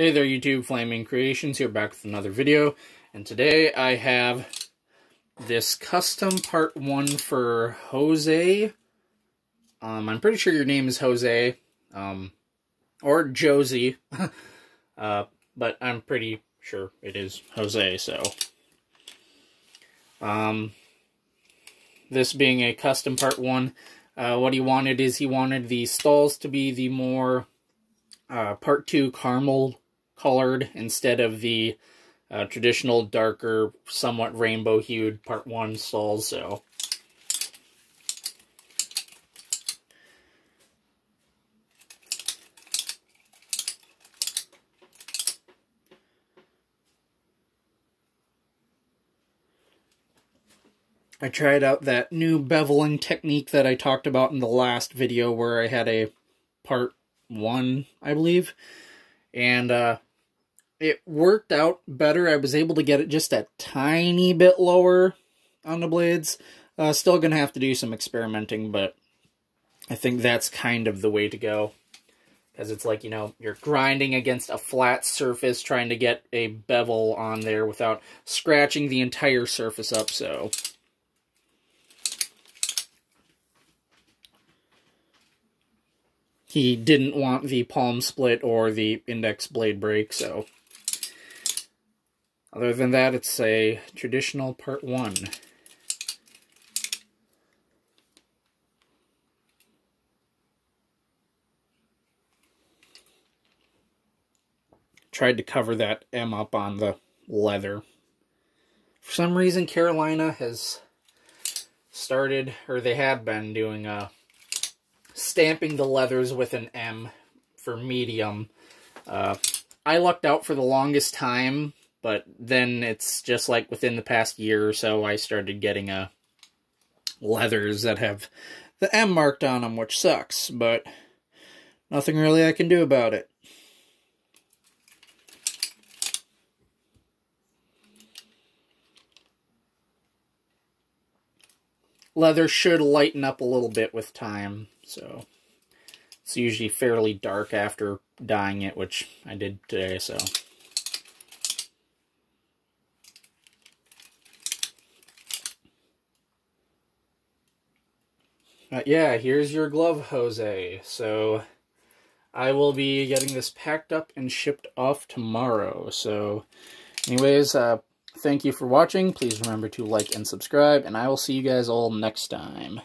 Hey there YouTube, Flaming Creations here back with another video. And today I have this custom part one for Jose. Um, I'm pretty sure your name is Jose. Um, or Josie. uh, but I'm pretty sure it is Jose, so. Um, this being a custom part one, uh, what he wanted is he wanted the stalls to be the more uh, part two caramel colored instead of the uh, traditional darker, somewhat rainbow hued part one stalls. So I tried out that new beveling technique that I talked about in the last video where I had a part one, I believe. And uh, it worked out better. I was able to get it just a tiny bit lower on the blades. Uh, still going to have to do some experimenting, but I think that's kind of the way to go. Because it's like, you know, you're grinding against a flat surface trying to get a bevel on there without scratching the entire surface up, so... He didn't want the palm split or the index blade break, so... Other than that, it's a traditional part one. Tried to cover that M up on the leather. For some reason, Carolina has started, or they have been doing uh, stamping the leathers with an M for medium. Uh, I lucked out for the longest time but then it's just like within the past year or so, I started getting a uh, leathers that have the M marked on them, which sucks, but nothing really I can do about it. Leather should lighten up a little bit with time, so it's usually fairly dark after dyeing it, which I did today, so... Uh, yeah, here's your glove, Jose. So I will be getting this packed up and shipped off tomorrow. So anyways, uh, thank you for watching. Please remember to like and subscribe, and I will see you guys all next time.